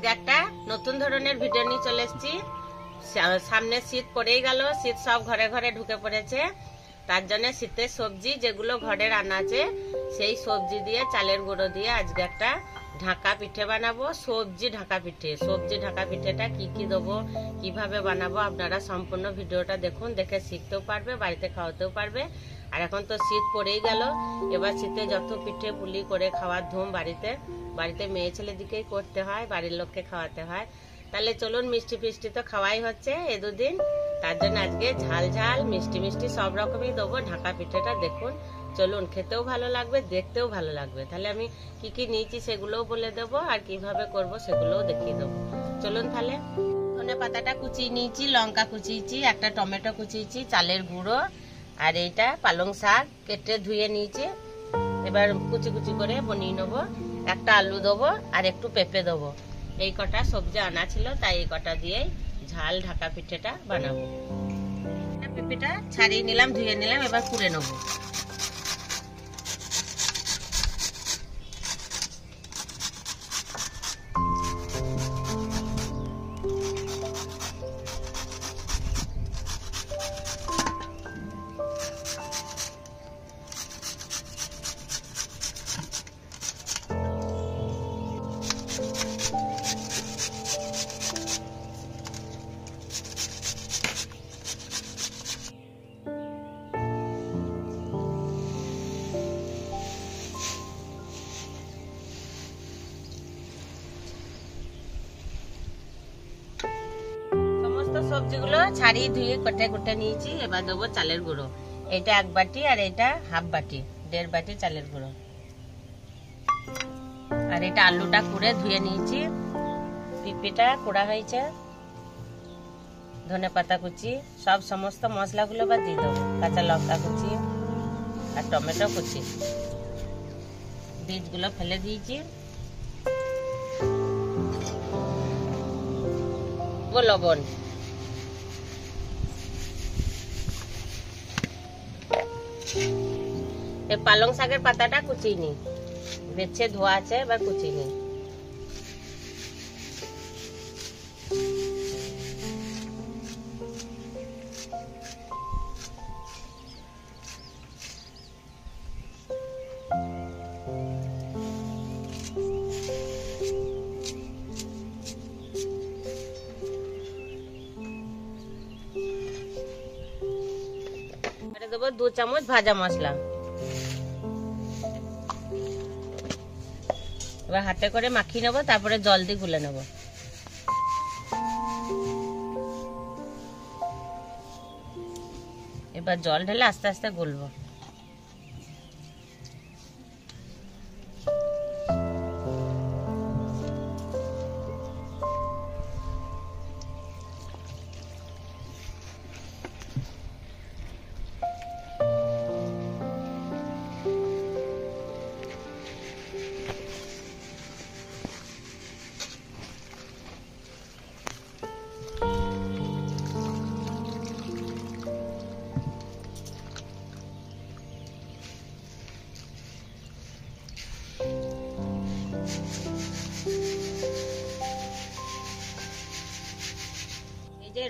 আজকে একটা নতুন ধরনের ভিডিও নিয়ে চলে এসেছি। সামনে শীত পড়েই গেল, শীত সব ঘরে ঘরে ঢুকে পড়েছে। তার জন্য শীতের সবজি যেগুলো ঘরে রান্না আছে, সেই সবজি দিয়ে, চালের গুঁড়ো দিয়ে আজকে একটা ঢাকা পিঠে বানাবো। সবজি ঢাকা পিঠে। সবজি ঢাকা পিঠেটা কি কি দেবো, কীভাবে বানাবো, আপনারা সম্পূর্ণ ভিডিওটা দেখুন, দেখে শিখতেও পারবে, বাড়িতে খাওয়াতেও পারবে। আর এখন তো শীত পড়েই গেল। এবার শীতে যত পিঠে পুলি করে খাওয়ার ধুম বাড়িতে বাড়িতে মেয়ে ছেলে দিকেই করতে হয়, বাড়ির লোককে খাওয়াতে হয়। তাহলে চলুন মিষ্টি ফিষ্টি তো খাওয়াই হচ্ছে এ দুদিন। তার জন্য আজকে ঝাল ঝাল, মিষ্টি মিষ্টি সব রকমই দেবো। ঢাকা পিঠেটা দেখুন। চলুন, খেতেও ভালো লাগবে, দেখতেও ভালো লাগবে। তাহলে আমি কি কি নিয়েছি সেগুলোও বলে দেবো, আর কীভাবে করব সেগুলোও দেখিয়ে দেবো। চলুন তাহলে। ধনে পাতাটা কুচিয়ে নিয়েছি, লঙ্কা কুচিয়েছি, একটা টমেটো কুচিয়েছি, চালের গুঁড়ো আর এইটা পালং শাক কেটে ধুয়ে নিয়েছি। এবার কুচি কুচি করে বনিয়ে নেব। একটা আলু দেবো আর একটু পেঁপে দেবো। এই কটা সবজি আনা ছিল, তাই এই কটা দিয়েই ঝাল ঢাকা পিঠেটা বানাবো। পেঁপেটা ছাড়িয়ে নিলাম, ধুয়ে নিলাম, এবার কুড়ে নেব। সবজিগুলো ছাড়িয়ে ধুয়ে কটে কুটে নিয়েছি, এবার দেবো চালের গুঁড়ো। এটা এক বাটি আর এটা হাফ বাটি, দেড় বাটি চালের গুঁড়ো। আর এটা আলুটা কুড়ে ধুয়ে নিয়েছি। পিপিটা কুড়া হয়েছে, ধনে পাতা কুচি, সব সমস্ত মশলাগুলো বা দিয়ে দেবো, কাঁচা লঙ্কা কুচি আর টমেটো কুচি। বীজগুলো ফেলে দিয়েছি। লবণ। পালং শাকের পাতাটা কুচিয়ে নিই বেছে ধোয়া আছে এবার কুচিয়ে নি। দু চামচ ভাজা মশলা। এবার হাতে করে মাখিয়ে নেব, তারপরে জল দিয়ে গুলে নেব। এবার জল ঢেলে আস্তে আস্তে গুলবো।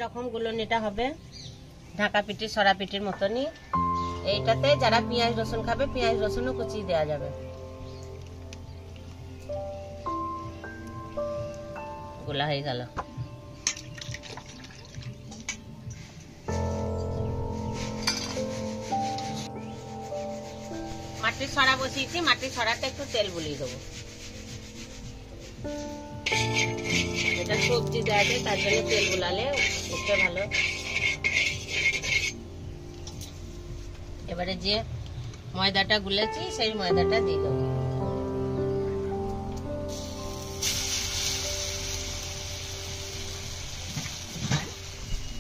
এরকম গুলনিটা হবে। ঢাকা পিঠি, সরা পিঠির মতনই। এইটাতে যারা পেঁয়াজ, রসুন খাবে, পেঁয়াজ, রসুনও কুচিয়ে দেওয়া যাবে। গোলা হয়ে গেল। মাটির সরা বসিয়েছি, মাটির সরাতে একটু তেল বুলিয়ে দেবো। এটা সবজি দেওয়া যায়, তার জন্য তেল গুলালে উঠতে ভালো। এবারে যে ময়দাটা গুলেছি, সেই ময়দাটা দিয়ে দেবো।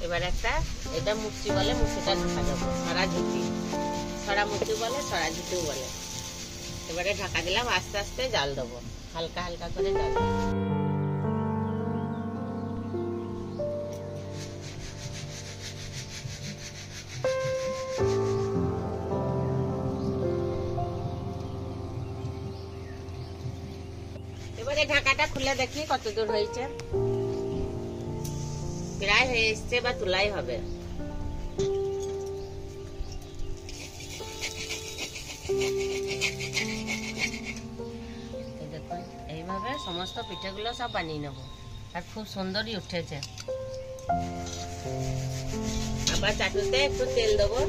এবার একটা, এটা মুক্তি বলে মুক্তিটা ঢাকা দেবো সরা ঝুঁকি। সরা মুক্তি বলে সরা ঝুঁকিও বলে। এবারে ঢাকা দিলাম, আস্তে আস্তে জাল দেবো, হালকা হালকা করে জাল দেবো। ঢাকাটা খুলে দেখি কত দূর হয়েছে। প্রায় হয়ে এসছে বা তুলাই হবে। এইভাবে সমস্ত পিঠেগুলো সব বানিয়ে নেব। আর খুব সুন্দরই উঠেছে। আবার চাটুতে একটু তেল দেবো।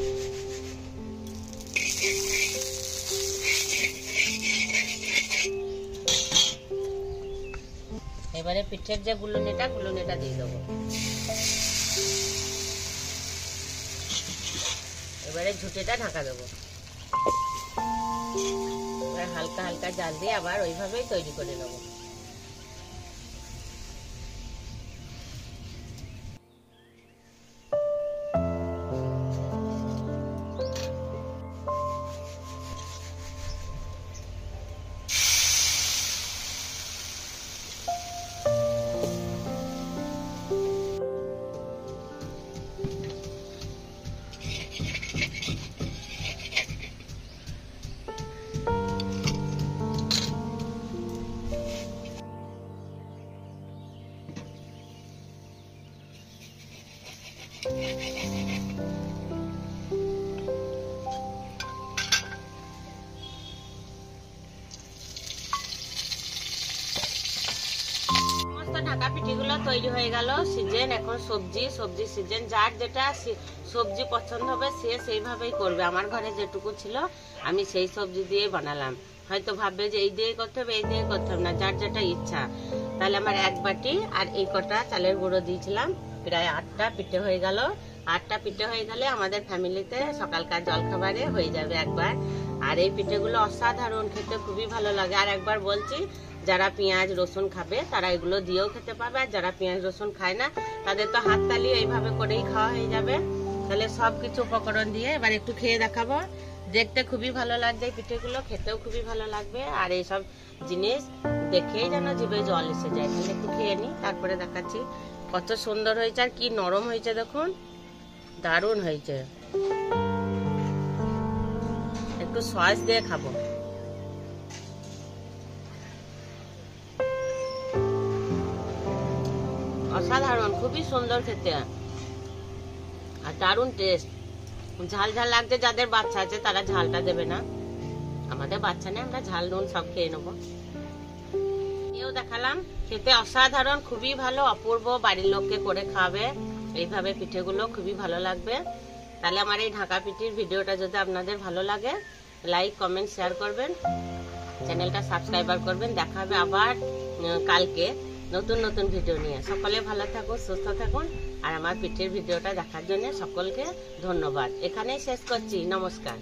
এবারে পিঠের যে গুলনেটা গুলনেটা দিয়ে দেবো। এবারে ঝুটিটা ঢাকা দেবো। এবার হালকা হালকা জাল দিয়ে আবার ওইভাবেই তৈরি করে নেব। ঢাকা পিঠিগুলো তৈরি হয়ে গেল সিজন এখন সবজি সবজি সিজন যার যেটা সি- সবজি পছন্দ হবে, সে সেইভাবেই করবে। আমার ঘরে যেটুকু ছিল, আমি সেই সবজি দিয়ে বানালাম। হয়তো ভাববে যে এই দিয়ে করতে হবে, এই দিয়ে করতে হবে না, যার যেটা ইচ্ছা। তাহলে আমার এক বাটি আর এই কটা চালের গুঁড়ো দিয়েছিলাম। প্রায় আটটা পিঠে হয়ে গেল। আটটা পিঠে হয়ে গেলে আমাদের ফ্যামিলিতে সকালকার জলখাবারে হয়ে যাবে একবার। আর এই পিঠেগুলো অসাধারণ, খেতে খুবই ভালো লাগে। আর একবার বলছি, যারা পেঁয়াজ, রসুন খাবে, তারা এগুলো দিয়েও খেতে পাবে আর যারা পেঁয়াজ, রসুন খায় না, তাদের তো হাততালি এইভাবে করেই খাওয়া হয়ে যাবে। তাহলে সব কিছু উপকরণ দিয়ে এবার একটু খেয়ে দেখাবো। দেখতে খুবই ভালো লাগবে পিঠেগুলো, খেতেও খুবই ভালো লাগবে। আর এইসব জিনিস দেখেই যেন জিভে জল এসে যায়। তাহলে একটু খেয়ে নি তারপরে দেখাচ্ছি কত সুন্দর হয়েছে আর কি নরম হয়েছে দেখুন। দারুণ হয়েছে। একটু সস দিয়ে খাব। অসাধারণ, খুবই সুন্দর খেতে। দারুণ টেস্ট ঝাল ঝাল লাগছে, যাদের বাচ্চা আছে তারা ঝালটা দেবে না। আমাদের বাচ্চা নেই, আমরা ঝাল নুন সব খেয়ে নেব। এও দেখালাম, খেতে অসাধারণ, খুবই ভালো, অপূর্ব, বাড়ির লোককে করে খাবে। এইভাবে পিঠেগুলো খুবই ভালো লাগবে। তাহলে আমার এই ঢাকা পিঠির ভিডিওটা যদি আপনাদের ভালো লাগে লাইক কমেন্ট শেয়ার করবেন। চ্যানেলটা সাবস্ক্রাইবার করবেন। দেখা হবে আবার কালকে। নতুন নতুন ভিডিও নিয়ে। সকলে ভালো থাকুন, সুস্থ থাকুন। আর আমার পিঠের ভিডিওটা দেখার জন্য সকলকে ধন্যবাদ। এখানেই শেষ করছি। নমস্কার।